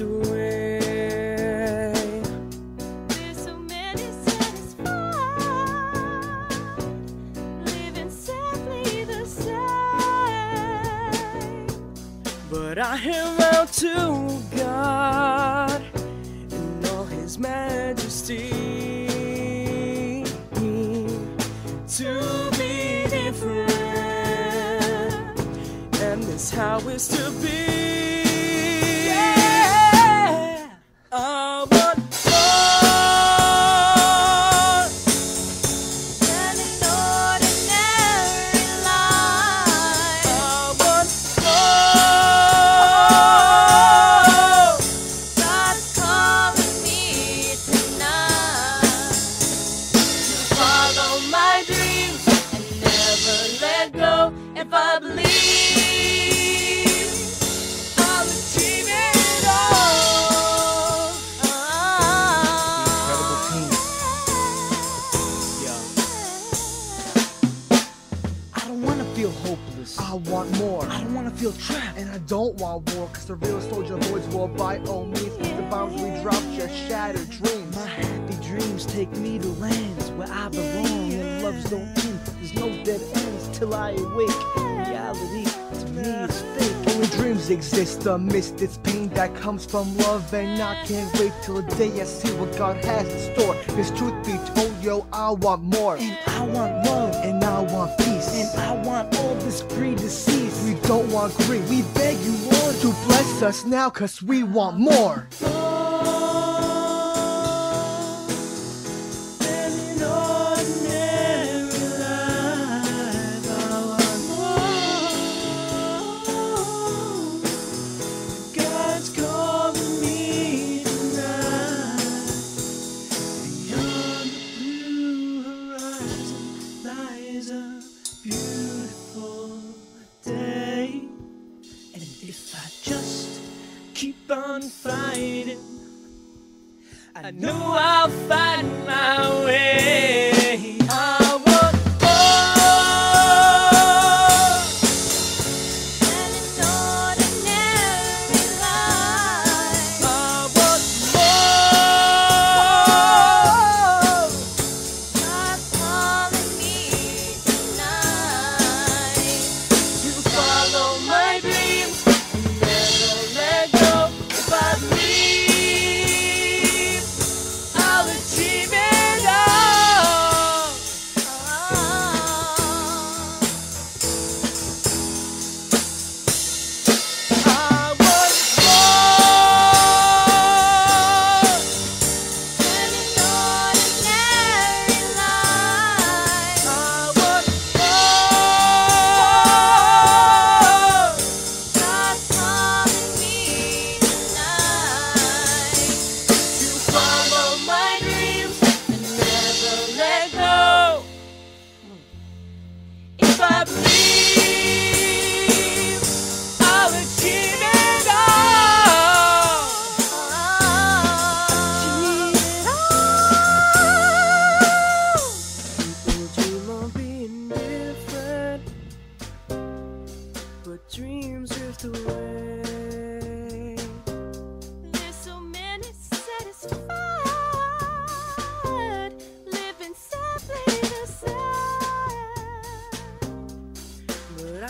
away. There's so many satisfied, living sadly the same. But I am out to God in all His majesty to be different, and this how it's to be. If I believe, I'll achieve it all. Incredible team. I don't wanna feel hopeless. I want more. I don't wanna feel trapped. And I don't want war, cause the real soldier avoids war by all means. If the bombs we drop just shattered dreams. My happy dreams take me to lands where I belong and loves don't end. There's no dead ends till I awake. Reality to me is fake. Only dreams exist amidst its pain that comes from love, and I can't wait till the day I see what God has in store. Cause truth be told, yo, I want more, And I want love. and I want peace. And I want all this greed to cease. we don't want greed. We beg you, Lord, to bless us now, cause we want more. Keep on fighting, I know I'll find my way.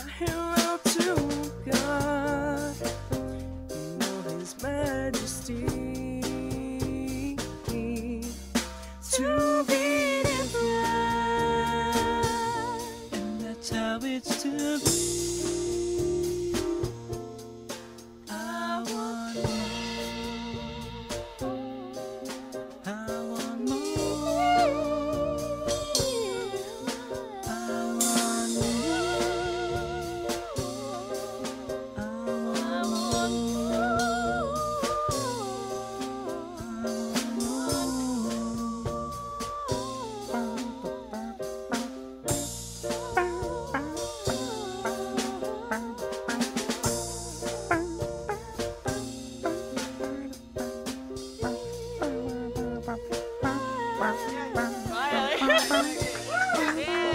But